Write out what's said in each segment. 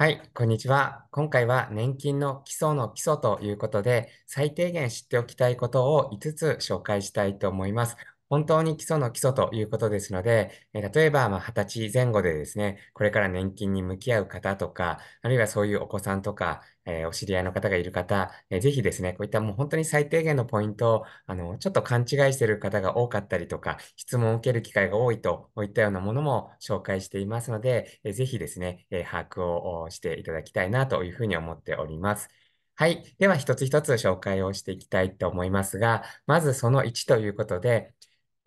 はい、こんにちは。今回は年金の基礎の基礎ということで、最低限知っておきたいことを5つ紹介したいと思います。本当に基礎の基礎ということですので、え例えば、まあ、20歳前後でですね、これから年金に向き合う方とか、あるいはそういうお子さんとか、え、お知り合いの方がいる方、えー、ぜひですね、こういったもう本当に最低限のポイントを、あの、ちょっと勘違いしている方が多かったりとか、質問を受ける機会が多いといったようなものも紹介していますので、えー、ぜひですね、え把握をしていただきたいなというふうに思っております。はい。では、一つ一つ紹介をしていきたいと思いますが、まずその1ということで、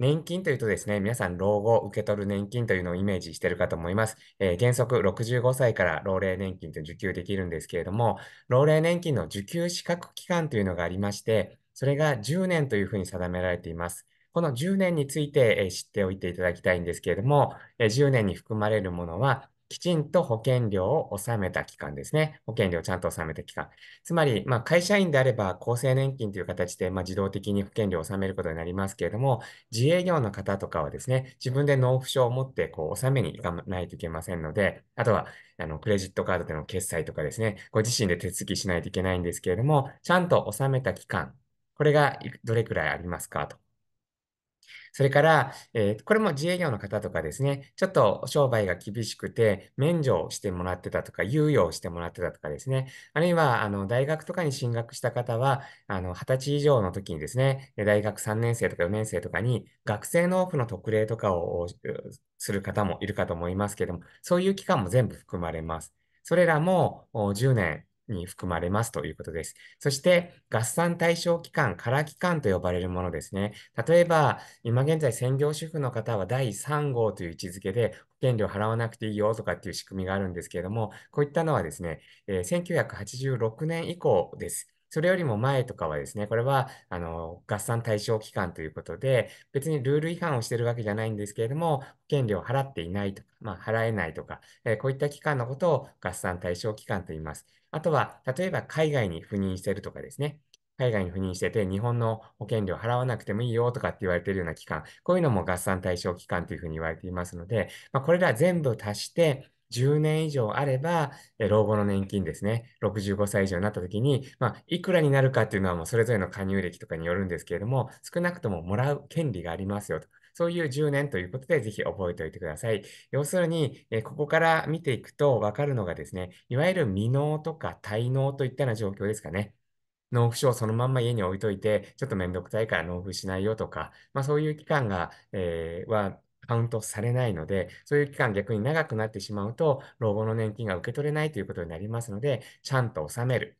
年金というとですね、皆さん老後受け取る年金というのをイメージしているかと思います。えー、原則65歳から老齢年金と受給できるんですけれども、老齢年金の受給資格期間というのがありまして、それが10年というふうに定められています。この10年について、えー、知っておいていただきたいんですけれども、えー、10年に含まれるものは、きちんと保険料を納めた期間ですね。保険料をちゃんと納めた期間。つまり、まあ、会社員であれば厚生年金という形で、まあ、自動的に保険料を納めることになりますけれども、自営業の方とかはですね、自分で納付書を持ってこう納めに行かないといけませんので、あとはあのクレジットカードでの決済とかですね、ご自身で手続きしないといけないんですけれども、ちゃんと納めた期間、これがどれくらいありますかと。それから、えー、これも自営業の方とかですね、ちょっと商売が厳しくて、免除をしてもらってたとか、猶予をしてもらってたとかですね、あるいは、あの、大学とかに進学した方は、あの、20歳以上の時にですね、大学3年生とか4年生とかに、学生納付の特例とかをする方もいるかと思いますけども、そういう期間も全部含まれます。それらも10年に含まれますということです。そして、合算対象期間、空期間と呼ばれるものですね。例えば、今現在専業主婦の方は第3号という位置づけで保険料払わなくていいよとかっていう仕組みがあるんですけれども、こういったのはですね、え、1986年以降です。それよりも前とかはですね、これは、あの、合算対象期間ということで、別にルール違反をしているわけじゃないんですけれども、保険料を払っていないとか、まあ、払えないとか、えー、こういった期間のことを合算対象期間と言います。あとは、例えば海外に赴任しているとかですね。海外に赴任してて、日本の保険料払わなくてもいいよとかって言われているような期間、こういうのも合算対象期間というふうに言われていますので、まあ、これら全部足して、10年以上あれば、え老後の年金ですね、65歳以上になった時に、まあ、いくらになるかっていうのはもうそれぞれの加入歴とかによるんですけれども、少なくとももらう権利がありますよと。そういう10年ということで、ぜひ覚えておいてください。要するに、えここから見ていくと分かるのがですね、いわゆる未納とか滞納といったような状況ですかね。納付書をそのまんま家に置いといて、ちょっとめんどくさいから納付しないよとか、まあそういう期間が、えー、はカウントされないので、そういう期間逆に長くなってしまうと、老後の年金が受け取れないということになりますので、ちゃんと納める。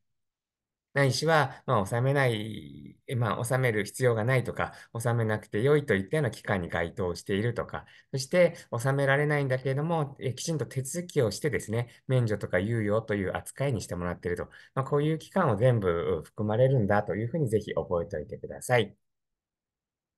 ないしは、まあ、納めない、まあ、納める必要がないとか、納めなくて良いといったような期間に該当しているとか、そして、納められないんだけれども、えきちんと手続きをしてですね、免除とか猶予という扱いにしてもらっていると、まあ、こういう期間を全部含まれるんだというふうにぜひ覚えておいてください。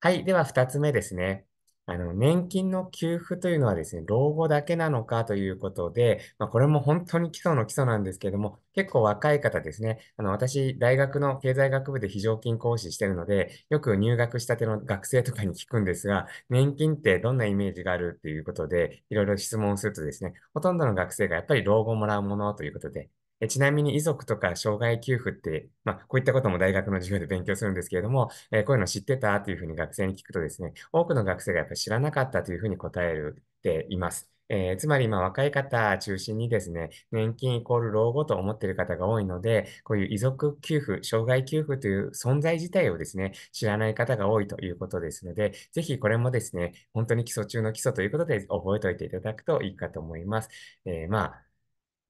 はい。では、二つ目ですね。あの、年金の給付というのはですね、老後だけなのかということで、まあ、これも本当に基礎の基礎なんですけれども、結構若い方ですね、あの、私、大学の経済学部で非常勤講師してるので、よく入学したての学生とかに聞くんですが、年金ってどんなイメージがあるっていうことで、いろいろ質問するとですね、ほとんどの学生がやっぱり老後もらうものということで、えちなみに遺族とか障害給付って、まあ、こういったことも大学の授業で勉強するんですけれども、えこういうの知ってたというふうに学生に聞くとですね、多くの学生がやっぱり知らなかったというふうに答えています。えー、つまり今若い方中心にですね、年金イコール老後と思っている方が多いので、こういう遺族給付、障害給付という存在自体をですね、知らない方が多いということですので、ぜひこれもですね、本当に基礎中の基礎ということで覚えておいていただくといいかと思います。えー、まあ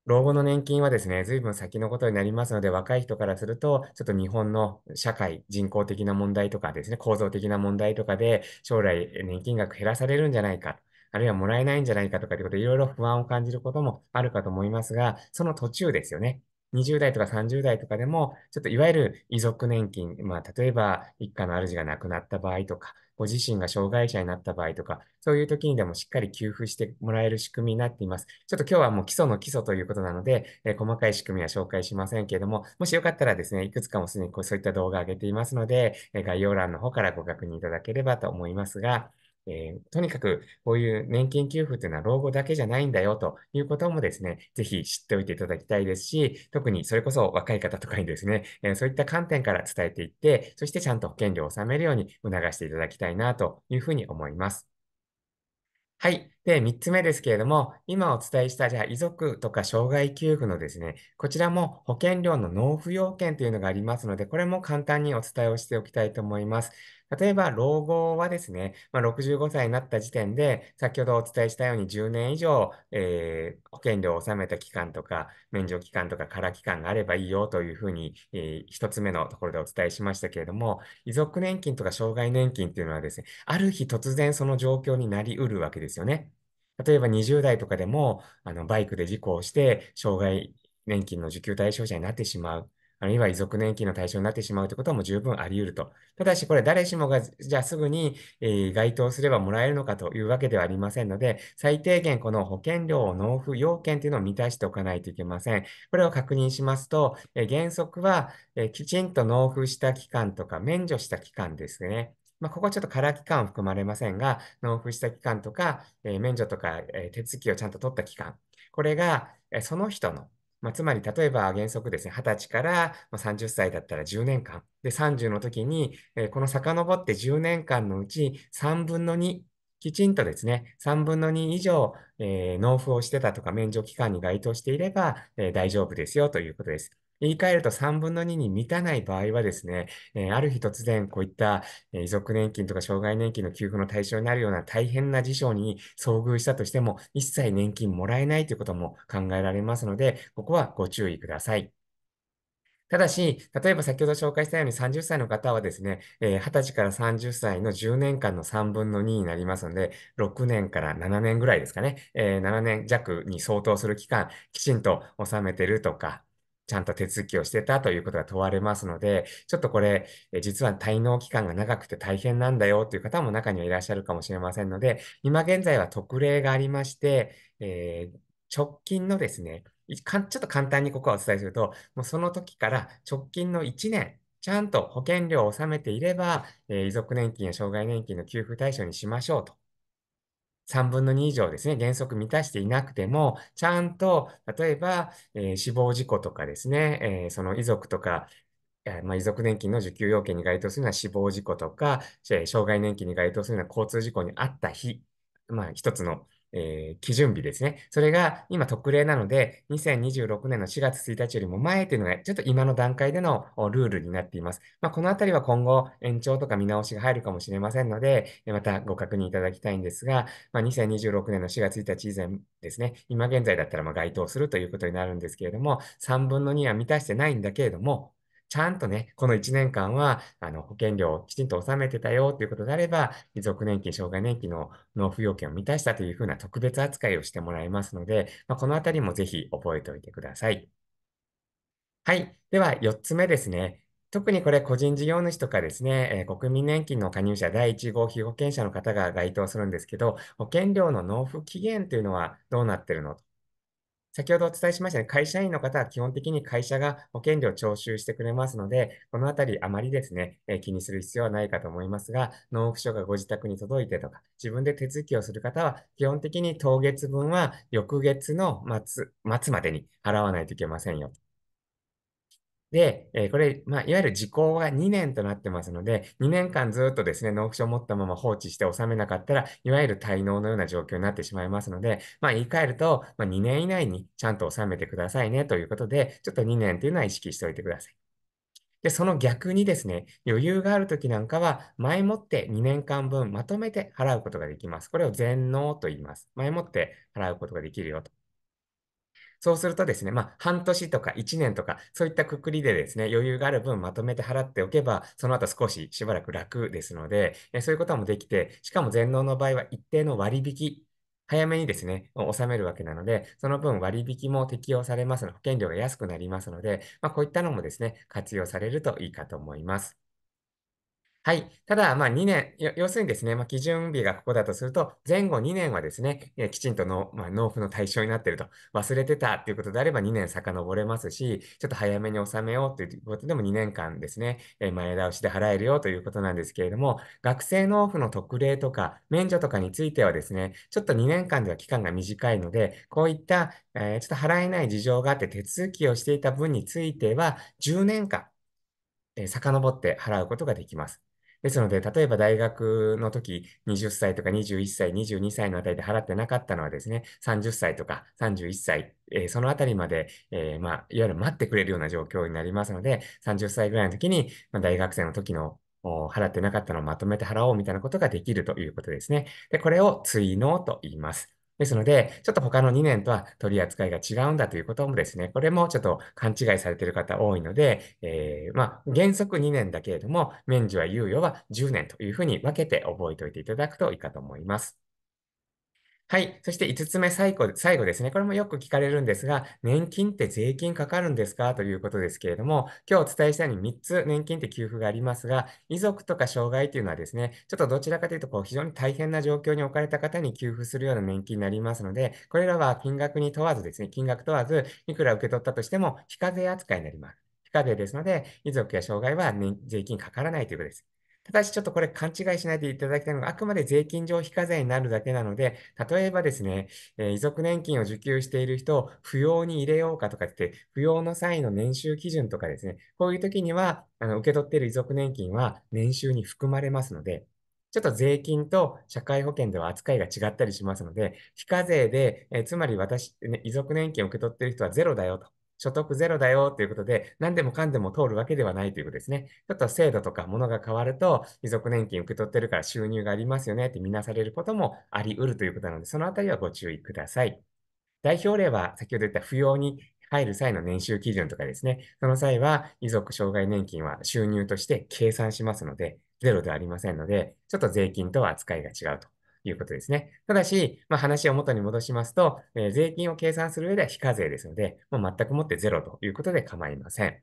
老後の年金はですね、随分先のことになりますので、若い人からすると、ちょっと日本の社会、人口的な問題とかですね、構造的な問題とかで、将来年金額減らされるんじゃないか、あるいはもらえないんじゃないかとかということで、いろいろ不安を感じることもあるかと思いますが、その途中ですよね。20代とか30代とかでも、ちょっといわゆる遺族年金、まあ、例えば一家の主が亡くなった場合とか、ご自身が障害者になった場合とか、そういう時にでもしっかり給付してもらえる仕組みになっています。ちょっと今日はもう基礎の基礎ということなので、えー、細かい仕組みは紹介しませんけれども、もしよかったらですね、いくつかもすでにこうそういった動画を上げていますので、えー、概要欄の方からご確認いただければと思いますが、えーとにかくこういう年金給付っていうのは老後だけじゃないんだよということもですね、ぜひ知っておいていただきたいですし、特にそれこそ若い方とかにですね、えーそういった観点から伝えていって、そしてちゃんと保険料を納めるように促していただきたいなというふうに思います。はい。で、3つ目ですけれども、今お伝えした、じゃあ、遺族とか障害給付のですね、こちらも保険料の納付要件というのがありますので、これも簡単にお伝えをしておきたいと思います。例えば、老後はですね、まあ、65歳になった時点で、先ほどお伝えしたように10年以上、えー、保険料を納めた期間とか、免除期間とか、空期間があればいいよというふうに、えー、1つ目のところでお伝えしましたけれども、遺族年金とか障害年金というのはですね、ある日突然その状況になり得るわけですよね。例えば20代とかでも、あの、バイクで事故をして、障害年金の受給対象者になってしまう。あるいは遺族年金の対象になってしまうということも十分あり得ると。ただし、これ誰しもが、じゃあすぐに、えー、該当すればもらえるのかというわけではありませんので、最低限この保険料を納付要件というのを満たしておかないといけません。これを確認しますと、えー、原則は、えー、きちんと納付した期間とか免除した期間ですね。まあ、ここちょっと空期間含まれませんが、納付した期間とか、え、免除とか、え、手続きをちゃんと取った期間。これが、え、その人のまあ、つまり、例えば原則ですね、20歳から30歳だったら10年間。で、30の時に、えー、この遡って10年間のうち3分の2、きちんとですね、3分の2以上、えー、納付をしてたとか免除期間に該当していれば、えー、大丈夫ですよということです。言い換えると3分の2に満たない場合はですね、えー、ある日突然こういった、遺族年金とか障害年金の給付の対象になるような大変な事象に遭遇したとしても、一切年金もらえないということも考えられますので、ここはご注意ください。ただし、例えば先ほど紹介したように30歳の方はですね、えー、20歳から30歳の10年間の3分の2になりますので、6年から7年ぐらいですかね、えー、7年弱に相当する期間、きちんと納めてるとか、ちゃんと手続きをしてたということが問われますので、ちょっとこれ、実は滞納期間が長くて大変なんだよという方も中にはいらっしゃるかもしれませんので、今現在は特例がありまして、えー、直近のですね、ちょっと簡単にここはお伝えすると、もうその時から直近の1年、ちゃんと保険料を納めていれば、えー、遺族年金や障害年金の給付対象にしましょうと。3分の2以上ですね、原則満たしていなくても、ちゃんと、例えば、えー、死亡事故とかですね、えー、その遺族とかえ、まあ、遺族年金の受給要件に該当するのは死亡事故とか、障害年金に該当するのは交通事故にあった日、まあ、一つのえー、基準日ですね。それが今特例なので、2026年の4月1日よりも前というのが、ちょっと今の段階でのルールになっています。まあ、このあたりは今後延長とか見直しが入るかもしれませんので、またご確認いただきたいんですが、まあ、2026年の4月1日以前ですね、今現在だったらま該当するということになるんですけれども、3分の2は満たしてないんだけれども、ちゃんとね、この1年間は、あの、保険料をきちんと納めてたよということであれば、遺族年金、障害年金の納付要件を満たしたというふうな特別扱いをしてもらいますので、まあ、このあたりもぜひ覚えておいてください。はい。では、4つ目ですね。特にこれ、個人事業主とかですね、えー、国民年金の加入者第1号被保険者の方が該当するんですけど、保険料の納付期限というのはどうなってるの先ほどお伝えしましたね、会社員の方は基本的に会社が保険料を徴収してくれますので、このあたりあまりですね、え気にする必要はないかと思いますが、納付書がご自宅に届いてとか、自分で手続きをする方は、基本的に当月分は翌月の末末までに払わないといけませんよ。で、え、これ、まあ、いわゆる時効は2年となってますので、2年間ずっとですね、納付書を持ったまま放置して納めなかったら、いわゆる滞納のような状況になってしまいますので、まあ、言い換えると、まあ、2年以内にちゃんと納めてくださいねということで、ちょっと2年というのは意識しておいてください。で、その逆にですね、余裕があるときなんかは、前もって2年間分まとめて払うことができます。これを全納と言います。前もって払うことができるよと。そうするとですね、まあ、半年とか1年とか、そういったくくりでですね、余裕がある分まとめて払っておけば、その後少ししばらく楽ですので、えそういうこともできて、しかも全納の場合は一定の割引、早めにですね、納めるわけなので、その分割引も適用されますので、保険料が安くなりますので、まあ、こういったのもですね、活用されるといいかと思います。はい。ただ、まあ、2年、要するにですね、まあ、基準日がここだとすると、前後2年はですね、きちんとの、まあ、納付の対象になっていると、忘れてたっていうことであれば2年遡れますし、ちょっと早めに納めようということでも2年間ですね、前倒しで払えるよということなんですけれども、学生納付の特例とか、免除とかについてはですね、ちょっと2年間では期間が短いので、こういった、えー、ちょっと払えない事情があって手続きをしていた分については、10年間、えー、遡って払うことができます。ですので、例えば大学の時、20歳とか21歳、22歳のあたりで払ってなかったのはですね、30歳とか31歳、えー、そのあたりまで、えー、まあ、いわゆる待ってくれるような状況になりますので、30歳ぐらいの時に、まあ、大学生の時の払ってなかったのをまとめて払おうみたいなことができるということですね。で、これを追納と言います。ですので、ちょっと他の2年とは取り扱いが違うんだということもですね、これもちょっと勘違いされている方多いので、えー、まあ、原則2年だけれども、免除は猶予は10年というふうに分けて覚えておいていただくといいかと思います。はい。そして5つ目、最後、最後ですね。これもよく聞かれるんですが、年金って税金かかるんですか？ということですけれども、今日お伝えしたように3つ年金って給付がありますが、遺族とか障害というのはですね、ちょっとどちらかというと、こう、非常に大変な状況に置かれた方に給付するような年金になりますので、これらは金額に問わずですね、金額問わず、いくら受け取ったとしても、非課税扱いになります。非課税ですので、遺族や障害は、ね、税金かからないということです。ただしちょっとこれ勘違いしないでいただきたいのが、あくまで税金上非課税になるだけなので、例えばですね、えー、遺族年金を受給している人を扶養に入れようかとかって、扶養の際の年収基準とかですね、こういう時には、あの、受け取っている遺族年金は年収に含まれますので、ちょっと税金と社会保険では扱いが違ったりしますので、非課税で、えー、つまり私、ね、遺族年金を受け取っている人はゼロだよと。所得ゼロだよということで、何でもかんでも通るわけではないということですね。ちょっと制度とかものが変わると、遺族年金受け取ってるから収入がありますよねって見なされることもあり得るということなので、そのあたりはご注意ください。代表例は先ほど言った扶養に入る際の年収基準とかですね、その際は遺族障害年金は収入として計算しますので、ゼロではありませんので、ちょっと税金とは扱いが違うということですね。ただし、まあ、話を元に戻しますと、えー、税金を計算する上では非課税ですので、もう全くもってゼロということで構いません。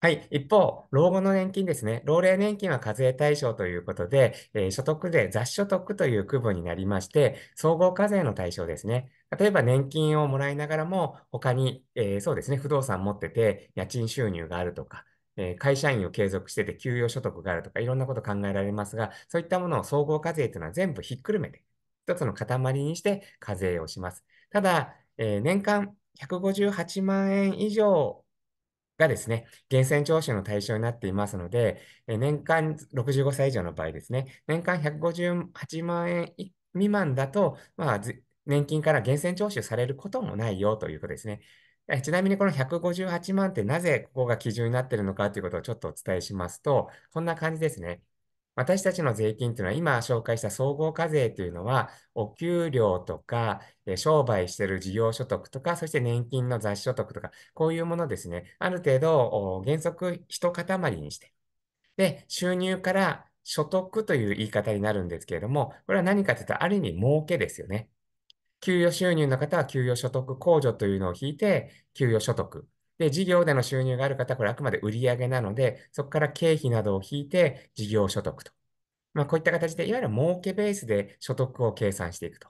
はい。一方、老後の年金ですね。老齢年金は課税対象ということで、えー、所得税、雑所得という区分になりまして、総合課税の対象ですね。例えば年金をもらいながらも、他に、えー、そうですね、不動産持ってて、家賃収入があるとか、え会社員を継続してて給与所得があるとか、いろんなこと考えられますが、そういったものを総合課税というのは全部ひっくるめて、一つの塊にして課税をします。ただ、えー、年間158万円以上がですね、源泉徴収の対象になっていますので、え年間65歳以上の場合ですね、年間158万円未満だと、まあ、年金から源泉徴収されることもないよということですね。ちなみにこの158万ってなぜここが基準になっているのかということをちょっとお伝えしますと、こんな感じですね。私たちの税金というのは、今紹介した総合課税というのは、お給料とか、商売している事業所得とか、そして年金の雑所得とか、こういうものですね。ある程度、原則一塊にして。で、収入から所得という言い方になるんですけれども、これは何かというと、ある意味儲けですよね。給与収入の方は給与所得控除というのを引いて、給与所得。で、事業での収入がある方は、これあくまで売上なので、そこから経費などを引いて事業所得と。まあ、こういった形で、いわゆる儲けベースで所得を計算していくと。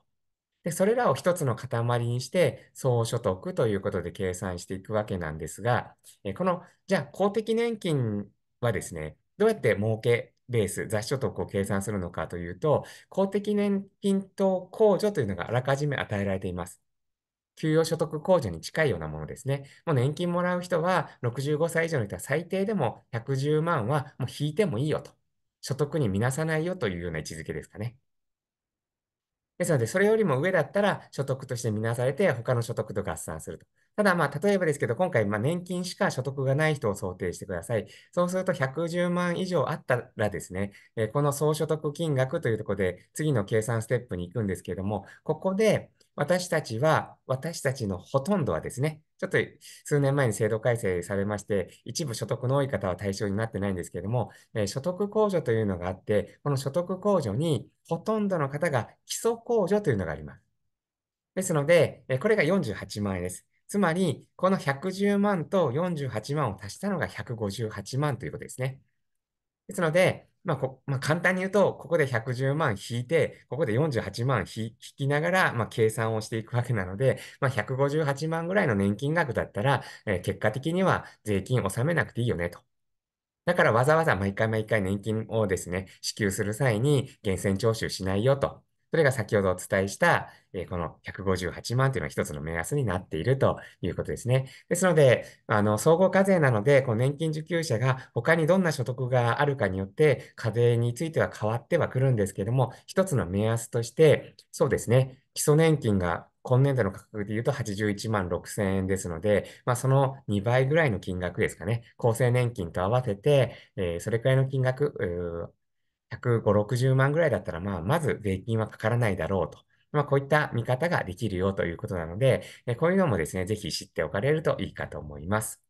で、それらを一つの塊にして、総所得ということで計算していくわけなんですが、この、じゃあ公的年金はですね、どうやって儲けベース、雑所得を計算するのかというと、公的年金等控除というのがあらかじめ与えられています。給与所得控除に近いようなものですね。もう年金もらう人は、65歳以上の人は最低でも110万はもう引いてもいいよと。所得に見なさないよというような位置づけですかね。ですので、それよりも上だったら所得として見なされて、他の所得と合算すると。ただ、まあ、例えばですけど、今回、まあ、年金しか所得がない人を想定してください。そうすると、110万以上あったらですね、えこの総所得金額というところで、次の計算ステップに行くんですけれども、ここで、私たちは、私たちのほとんどはですね、ちょっと数年前に制度改正されまして、一部所得の多い方は対象になってないんですけれども、え所得控除というのがあって、この所得控除にほとんどの方が基礎控除というのがあります。ですので、これが48万円です。つまり、この110万と48万を足したのが158万ということですね。ですので、まあ、まあ、簡単に言うと、ここで110万引いて、ここで48万引きながら、まあ、計算をしていくわけなので、まあ、158万ぐらいの年金額だったら、えー結果的には税金納めなくていいよねと。だからわざわざ毎回毎回年金をですね、支給する際に源泉徴収しないよと。それが先ほどお伝えした、えーこの158万というのは一つの目安になっているということですね。ですので、あの、総合課税なので、この年金受給者が他にどんな所得があるかによって、課税については変わってはくるんですけども、一つの目安として、そうですね、基礎年金が今年度の価格で言うと81万6千円ですので、まあ、その2倍ぐらいの金額ですかね。厚生年金と合わせて、えーそれくらいの金額、150、60万ぐらいだったら、まあ、まず税金はかからないだろうと。まあ、こういった見方ができるよということなので、こういうのもですね、ぜひ知っておかれるといいかと思います。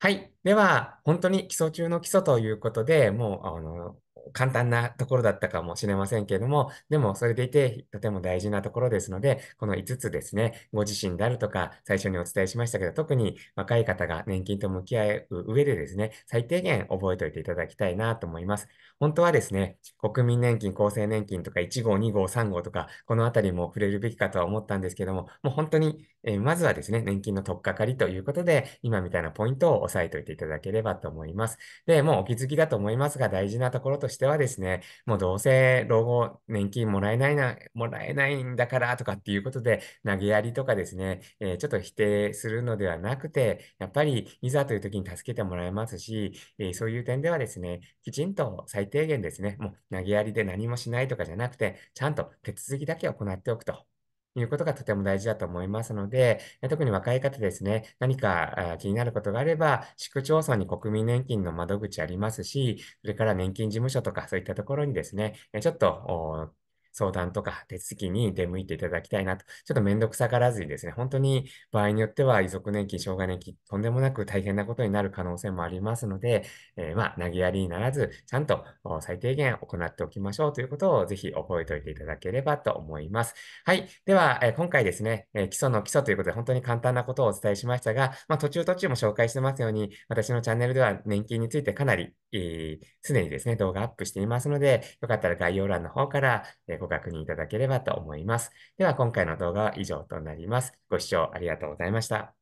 はい。では、本当に基礎中の基礎ということで、もう、あの、簡単なところだったかもしれませんけれども、でも、それでいて、とても大事なところですので、この5つですね、ご自身であるとか、最初にお伝えしましたけど、特に若い方が年金と向き合う上でですね、最低限覚えておいていただきたいなと思います。本当はですね、国民年金、厚生年金とか1号、2号、3号とか、このあたりも触れるべきかとは思ったんですけども、もう本当に、えーまずはですね、年金の取っかかりということで、今みたいなポイントを押さえておいていただければと思います。で、もうお気づきだと思いますが、大事なところとしてはですね、もうどうせ老後年金もらえないな、もらえないんだからとかっていうことで、投げやりとかですね、えーちょっと否定するのではなくて、やっぱりいざという時に助けてもらえますし、えーそういう点ではですね、きちんと最低限ですね、もう投げやりで何もしないとかじゃなくて、ちゃんと手続きだけ行っておくと。いうことがとても大事だと思いますので、特に若い方ですね、何か気になることがあれば、市区町村に国民年金の窓口ありますし、それから年金事務所とかそういったところにですね、ちょっと相談とか手続きに出向いていただきたいなと。ちょっとめんどくさがらずにですね、本当に場合によっては遺族年金、障害年金、とんでもなく大変なことになる可能性もありますので、えーまあ、投げやりにならず、ちゃんと最低限行っておきましょうということをぜひ覚えておいていただければと思います。はい。では、えー今回ですね、えー基礎の基礎ということで本当に簡単なことをお伝えしましたが、まあ、途中途中も紹介してますように、私のチャンネルでは年金についてかなり、えーにですね、動画アップしていますので、よかったら概要欄の方から、ご確認いただければと思います。では、今回の動画は以上となります。ご視聴ありがとうございました。